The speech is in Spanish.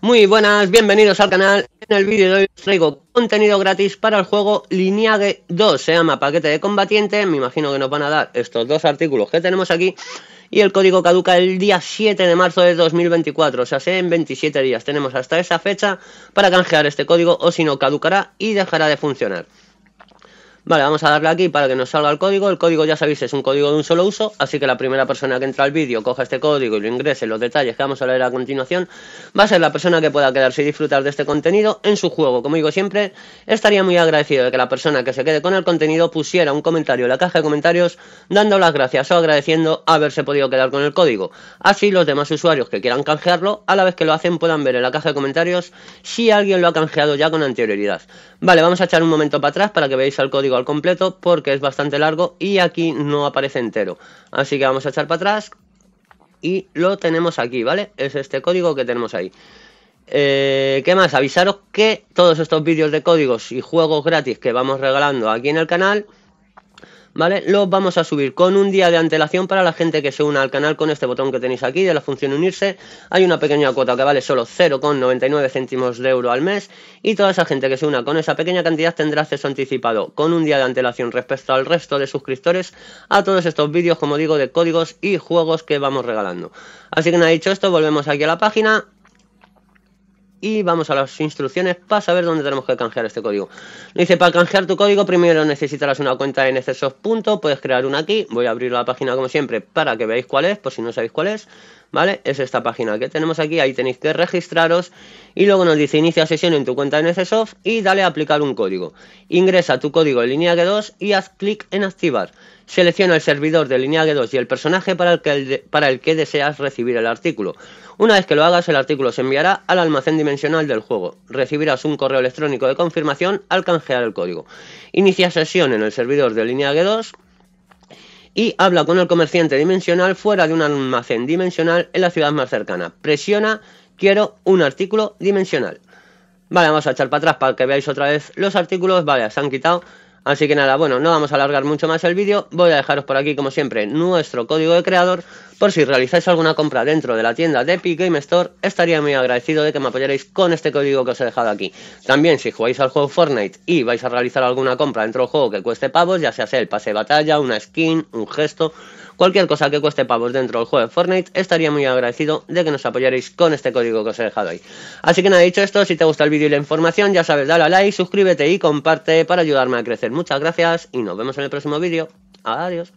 Muy buenas, bienvenidos al canal. En el vídeo de hoy os traigo contenido gratis para el juego Lineage 2. Se llama paquete de combatiente. Me imagino que nos van a dar estos dos artículos que tenemos aquí. Y el código caduca el día 7 de marzo de 2024. O sea, en 27 días. Tenemos hasta esa fecha para canjear este código o si no caducará y dejará de funcionar. Vale, vamos a darle aquí para que nos salga el código. El código ya sabéis es un código de un solo uso, así que la primera persona que entra al vídeo coja este código y lo ingrese en los detalles que vamos a leer a continuación, va a ser la persona que pueda quedarse y disfrutar de este contenido en su juego. Como digo siempre, estaría muy agradecido de que la persona que se quede con el contenido pusiera un comentario en la caja de comentarios dando las gracias o agradeciendo haberse podido quedar con el código. Así los demás usuarios que quieran canjearlo, a la vez que lo hacen puedan ver en la caja de comentarios si alguien lo ha canjeado ya con anterioridad. Vale, vamos a echar un momento para atrás para que veáis el código completo porque es bastante largo y aquí no aparece entero. Así que vamos a echar para atrás y lo tenemos aquí, ¿vale? Es este código que tenemos ahí. Eh, ¿Qué más? Avisaros que todos estos vídeos de códigos y juegos gratis que vamos regalando aquí en el canal ¿vale? Los vamos a subir con un día de antelación para la gente que se una al canal con este botón que tenéis aquí de la función unirse. Hay una pequeña cuota que vale solo 0,99 céntimos de euro al mes y toda esa gente que se una con esa pequeña cantidad tendrá acceso anticipado con un día de antelación respecto al resto de suscriptores a todos estos vídeos, como digo, de códigos y juegos que vamos regalando. Así que nada, dicho esto, volvemos aquí a la página y vamos a las instrucciones para saber dónde tenemos que canjear este código. Dice, para canjear tu código primero necesitarás una cuenta en nccsoft. Puedes crear una aquí. Voy a abrir la página como siempre para que veáis cuál es, por si no sabéis cuál es. ¿Vale? Es esta página que tenemos aquí. Ahí tenéis que registraros y luego nos dice inicia sesión en tu cuenta de NCSoft y dale a aplicar un código. Ingresa tu código en línea G2 y haz clic en activar. Selecciona el servidor de línea G2 y el personaje para el, que, para el que deseas recibir el artículo. Una vez que lo hagas, el artículo se enviará al almacén dimensional del juego. Recibirás un correo electrónico de confirmación al canjear el código. Inicia sesión en el servidor de línea G2 y habla con el comerciante dimensional fuera de un almacén dimensional en la ciudad más cercana. Presiona quiero un artículo dimensional. Vale, vamos a echar para atrás para que veáis otra vez los artículos. Vale, se han quitado. Así que nada, bueno, no vamos a alargar mucho más el vídeo, voy a dejaros por aquí como siempre nuestro código de creador, por si realizáis alguna compra dentro de la tienda de Epic Game Store, estaría muy agradecido de que me apoyarais con este código que os he dejado aquí. También si jugáis al juego Fortnite y vais a realizar alguna compra dentro del juego que cueste pavos, ya sea el pase de batalla, una skin, un gesto, Cualquier cosa que cueste pavos dentro del juego de Fortnite, estaría muy agradecido de que nos apoyaréis con este código que os he dejado ahí. Así que nada, dicho esto, si te gusta el vídeo y la información, ya sabes, dale a like, suscríbete y comparte para ayudarme a crecer. Muchas gracias y nos vemos en el próximo vídeo. Adiós.